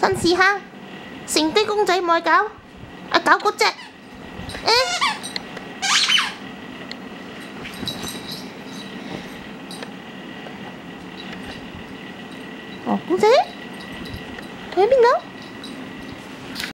新市坑成堆公仔，冇搞狗，啊狗嗰只。诶，哦，公仔睇喺边度。